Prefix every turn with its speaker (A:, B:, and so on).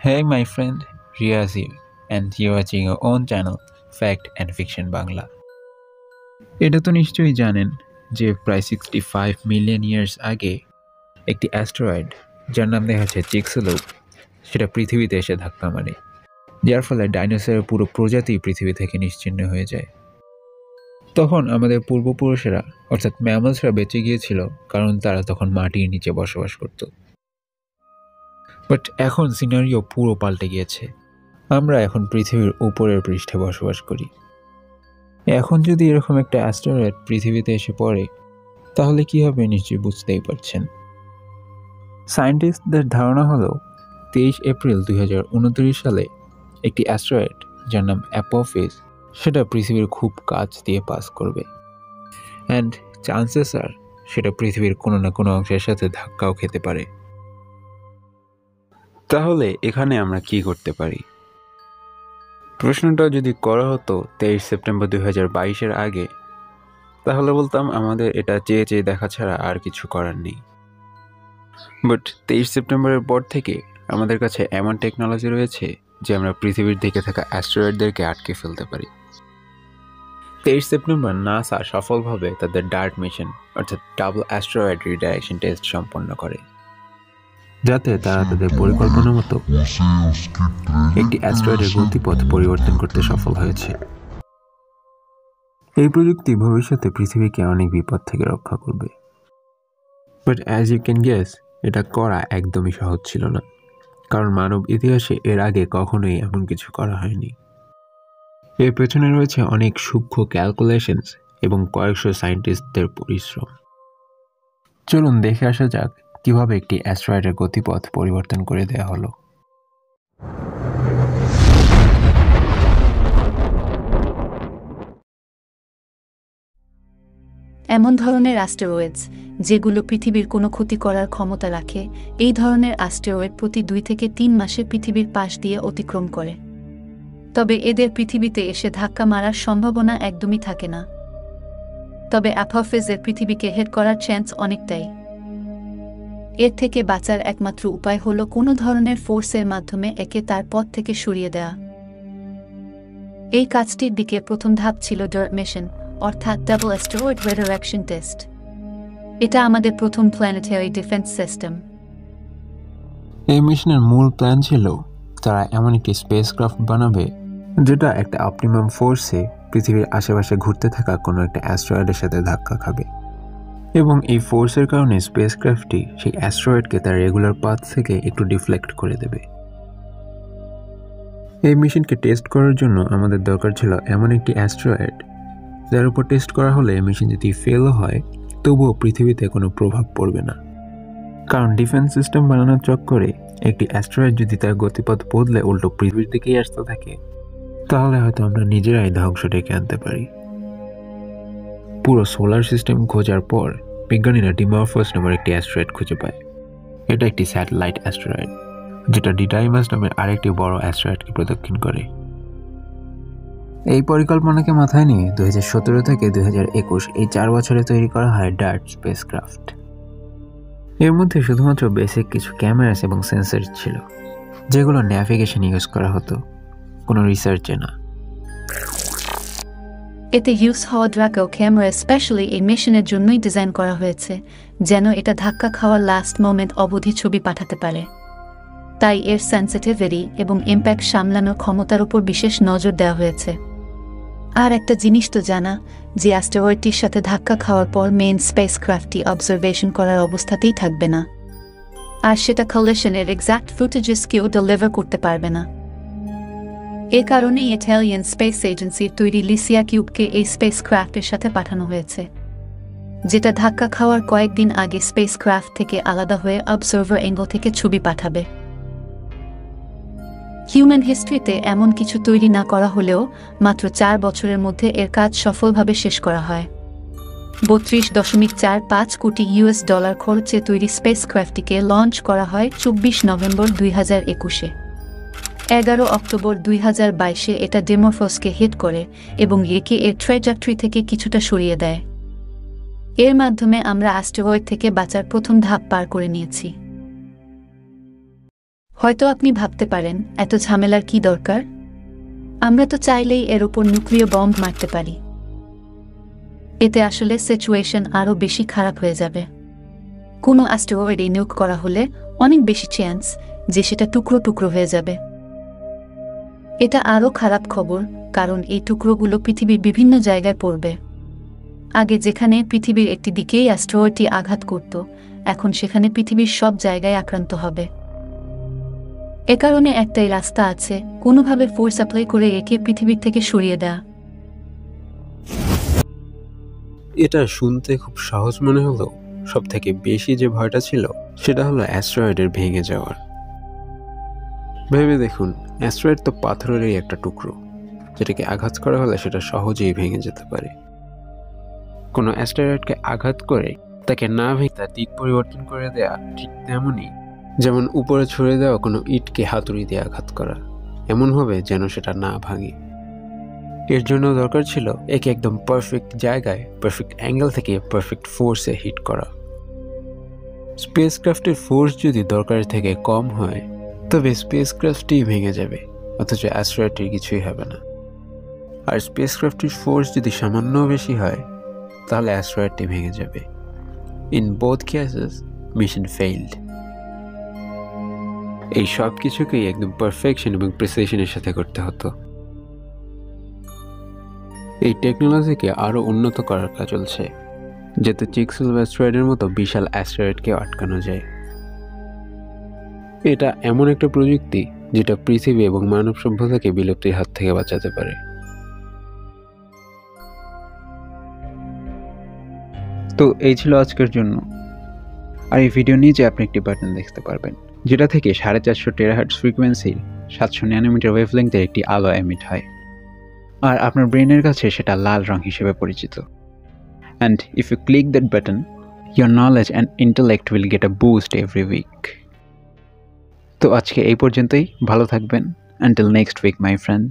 A: Hey, my friend, Riaz here, and you're watching your own channel, Fact and Fiction Bangla. এটা তো নিশ্চয়ই জানেন যে প্রায় সিক্সটি ফাইভ মিলিয়ন ইয়ার্স আগে একটি অ্যাস্টেরয়েড যার নাম দেখা যাচ্ছে চিক্সেলোপ সেটা পৃথিবীতে এসে ধাক্কা মারে যার ফলে ডাইনোসরের পুরো প্রজাতি পৃথিবী থেকে নিশ্চিহ্ন হয়ে যায় তখন আমাদের পূর্বপুরুষেরা অর্থাৎ ম্যামলসরা বেঁচে গিয়েছিল কারণ তারা তখন মাটির নিচে বসবাস করত বাট এখন সিনারিও পুরো পাল্টে গিয়েছে। আমরা এখন পৃথিবীর উপরের পৃষ্ঠে বসবাস করি। এখন যদি এরকম একটা অ্যাস্টেরয়েড পৃথিবীতে এসে পড়ে, তাহলে কি হবে নিশ্চয়ই বুঝতেই পারছেন। সায়েন্টিস্টদের ধারণা হলো, তেইশ এপ্রিল দু হাজার উনত্রিশ সালে একটি অ্যাস্টেরয়েড যার নাম অ্যাপোফিস সেটা পৃথিবীর খুব কাছ দিয়ে পাস করবে। অ্যান্ড চান্সেস আর সেটা পৃথিবীর কোনো না কোনো অংশের সাথে ধাক্কাও খেতে পারে।
B: তাহলে এখানে আমরা কি করতে পারি? প্রশ্নটা যদি করা হতো তেইশ সেপ্টেম্বর দুই হাজার বাইশের আগে, তাহলে বলতাম আমাদের এটা চেয়ে চেয়ে দেখা ছাড়া আর কিছু করার নেই। বাট তেইশ সেপ্টেম্বরের পর থেকে আমাদের কাছে এমন টেকনোলজি রয়েছে যে আমরা পৃথিবীর দিকে থাকা অ্যাস্ট্রয়েডদেরকে আটকে ফেলতে পারি। তেইশ সেপ্টেম্বর নাসা সফলভাবে তাদের ডার্ট মিশন অর্থাৎ ডাবল অ্যাস্ট্রয়েড রিডাইরেকশন টেস্ট সম্পন্ন করে। যাতে তারা তাদের পরিকল্পনা মতো একটি অ্যাস্ট্রয়েডের গতিপথ পরিবর্তন করতে সফল হয়েছে। এই প্রযুক্তি ভবিষ্যতে পৃথিবীকে অনেক বিপদ থেকে রক্ষা করবে। But as you can guess এটা করা একদমই সহজ ছিল না। কারণ মানব ইতিহাসে এর আগে কখনোই এমন কিছু করা হয়নি। এর পেছনে রয়েছে অনেক সূক্ষ্ম ক্যালকুলেশনস এবং কয়েকশো সায়েন্টিস্টদের পরিশ্রম। চলুন দেখে আসা যাক কীভাবে একটি অ্যাস্ট্রয়েডের গতিপথ পরিবর্তন করে দেওয়া হলো?
C: এমন ধরনের অ্যাস্টেরয়েডস যেগুলো পৃথিবীর কোনো ক্ষতি করার ক্ষমতা রাখে, এই ধরনের অ্যাস্টেরয়েড প্রতি দুই থেকে তিন মাসে পৃথিবীর পাশ দিয়ে অতিক্রম করে। তবে এদের পৃথিবীতে এসে ধাক্কা মারার সম্ভাবনা একদমই থাকে না। তবে অ্যাপফেজের পৃথিবীকে হেড করার চান্স অনেকটাই। এর থেকে বাঁচার একমাত্র উপায় হলো কোনো ধরনের ফোর্সের মাধ্যমে একে তার পথ থেকে সরিয়ে দেওয়া এই কাজটির দিকে প্রথম ধাপ ছিল ডার্ট অর্থাৎ ডাবল অ্যাস্টেরয়েড রেডারেকশন টেস্ট এটা আমাদের প্রথম প্ল্যানেটারি ডিফেন্স সিস্টেম
B: এই মিশনের মূল প্ল্যান ছিল তারা এমন একটি স্পেসক্রাফট বানাবে, যেটা একটা অপটিমাম ফোর্সে পৃথিবীর আশেপাশে ঘুরতে থাকা কোনো একটা অ্যাস্ট্রয়েডের সাথে ধাক্কা খাবে। এবং এই ফোর্সের কারণে স্পেসক্রাফটটি সেই অ্যাস্ট্রয়েডকে তার রেগুলার পাথ থেকে একটু ডিফ্লেক্ট করে দেবে। এই মিশনকে টেস্ট করার জন্য আমাদের দরকার ছিল এমন একটি অ্যাস্ট্রয়েড যার উপর টেস্ট করা হলে মিশন যদি ফেলও হয়, তবুও পৃথিবীতে কোনো প্রভাব পড়বে না। কারণ ডিফেন্স সিস্টেম বানানোর চক্করে একটি অ্যাস্ট্রয়েড যদি তার গতিপথ বদলে উল্টো পৃথিবীর দিকেই আসতে থাকে, তাহলে হয়তো আমরা নিজেরাই ধ্বংস ডেকে আনতে পারি। পুরো সোলার সিস্টেম খোঁজার পর বিজ্ঞানীরা ডিমারফাস নামের একটি অ্যাস্ট্রয়েড খুঁজে পায়। এটা একটি স্যাটেলাইট অ্যাস্ট্রয়েড, যেটা ডিটাইমাস নামের আরেকটি বড় অ্যাস্ট্রয়েডকে প্রদক্ষিণ করে। এই পরিকল্পনাকে মাথায় নিয়ে দু সতেরো থেকে দু একুশ এই চার বছরে তৈরি করা হয় ডার্ট স্পেসক্রাফট। এর মধ্যে শুধুমাত্র বেসিক কিছু ক্যামেরাস এবং সেন্সর ছিল, যেগুলো ন্যাভিগেশন ইউজ করা হতো। কোনো রিসার্চে না।
C: এতে ইউজ হওয়া ড্রাগো ক্যামেরা স্পেশালি এই মেশিনের জন্যই ডিজাইন করা হয়েছে, যেন এটা ধাক্কা খাওয়ার লাস্ট মোমেন্ট অবধি ছবি পাঠাতে পারে। তাই এর সেন্সিটিভিটি এবং ইম্প্যাক্ট সামলানোর ক্ষমতার উপর বিশেষ নজর দেওয়া হয়েছে। আর একটা জিনিস তো জানা, যে অ্যাস্টেরয়েডটির সাথে ধাক্কা খাওয়ার পর মেইন স্পেসক্রাফটটি অবজারভেশন করার অবস্থাতেই থাকবে না। আর সেটা কলেশনের এক্সাক্ট ফুটেজেসকেও ডেলিভার করতে পারবে না। এ কারণে ইটালিয়ান স্পেস এজেন্সির তৈরি লিসিয়া কিউবকে এই স্পেস ক্রাফটের সাথে পাঠানো হয়েছে, যেটা ধাক্কা খাওয়ার কয়েকদিন আগে স্পেস ক্রাফট থেকে আলাদা হয়ে অবজার্ভার এঙ্গল থেকে ছবি পাঠাবে। হিউম্যান হিস্ট্রিতে এমন কিছু তৈরি না করা হলেও মাত্র চার বছরের মধ্যে এর কাজ সফলভাবে শেষ করা হয়। বত্রিশ দশমিক চার পাঁচ কোটি ইউএস ডলার খরচে তৈরি স্পেস ক্রাফটটিকে লঞ্চ করা হয় চব্বিশ নভেম্বর দুই হাজার একুশে। এগারো অক্টোবর দুই হাজার বাইশে এটা ডেমোফসকে হিট করে এবং একে এর ট্রেজাক্টরি থেকে কিছুটা সরিয়ে দেয়। এর মাধ্যমে আমরা অ্যাস্টেরয়েড থেকে বাঁচার প্রথম ধাপ পার করে নিয়েছি। হয়তো আপনি ভাবতে পারেন, এত ঝামেলার কি দরকার? আমরা তো চাইলেই এর ওপর নিউক্লিয় বম্ব মারতে পারি। এতে আসলে সিচুয়েশন আরও বেশি খারাপ হয়ে যাবে। কোনো অ্যাস্টেরয়েডে নিয়োগ করা হলে অনেক বেশি চান্স যে সেটা টুকরো টুকরো হয়ে যাবে। এটা আরও খারাপ খবর, কারণ এই টুকরোগুলো পৃথিবীর বিভিন্ন জায়গায় পড়বে। আগে যেখানে পৃথিবীর একটি দিকেই অ্যাস্ট্রয়েডটি আঘাত করত, এখন সেখানে পৃথিবীর সব জায়গায় আক্রান্ত হবে। এ কারণে একটাই রাস্তা আছে, কোনোভাবে ফোর্স অ্যাপ্লাই করে একে পৃথিবীর থেকে সরিয়ে দেয়া।
B: এটা শুনতে খুব সহজ মনে হলো সব থেকে বেশি যে ভয়টা ছিল, সেটা হলো অ্যাস্ট্রয়েডের ভেঙে যাওয়ার। ভেবে দেখুন অ্যাস্ট্রয়েড তো পাথরেরই একটা টুকরো। যেটাকে আঘাত করা হলে সেটা সহজেই ভেঙে যেতে পারে। কোনো অ্যাস্ট্রয়েডকে আঘাত করে তাকে না ভেঙে তার দিক পরিবর্তন করে দেয়া ঠিক তেমনই। যেমন উপরে ছুড়ে দেওয়া কোনো ইটকে হাতুড়ি দিয়ে আঘাত করা। এমন হবে যেন সেটা না ভাঙে। এর জন্য দরকার ছিল একে একদম পারফেক্ট জায়গায় পারফেক্ট অ্যাঙ্গেল থেকে পারফেক্ট ফোর্সে হিট করা। স্পেসক্রাফটের ফোর্স যদি দরকারের থেকে কম হয় তবে স্পেসক্রাফটটি ভেঙে যাবে, অথচ অ্যাস্ট্রয়েডটির কিছুই হবে না। আর স্পেসক্রাফটের ফোর্স যদি সামান্য বেশি হয়, তাহলে অ্যাস্ট্রয়েডটি ভেঙে যাবে। In both cases mission failed এই সব কিছুকেই একদম পারফেকশন এবং প্রিসিশনের সাথে করতে হতো। এই টেকনোলজিকে আরও উন্নত করার কাজ চলছে, যাতে চিক্সেল অ্যাস্ট্রয়েডের মতো বিশাল অ্যাস্ট্রয়েডকে আটকানো যায়। এটা এমন একটা প্রযুক্তি যেটা পৃথিবী এবং মানব সভ্যতাকে বিলুপ্তির হাত থেকে বাঁচাতে পারে।
A: তো এই ছিল আজকের জন্য। আর এই ভিডিও নিচে আপনি একটি বাটন দেখতে পারবেন, যেটা থেকে সাড়ে চারশো টেরাহার্টস ফ্রিকোয়েন্সির সাতশো ন্যানোমিটার ওয়েভলেংথের একটি আলো এমিট হয়। আর আপনার ব্রেনের কাছে সেটা লাল রং হিসেবে পরিচিত। And if you click that button your knowledge and intellect will get a boost every week তো আজকে এই পর্যন্তই। ভালো থাকবেন। Until next week my friend